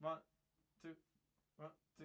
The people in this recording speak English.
One, two, one, two.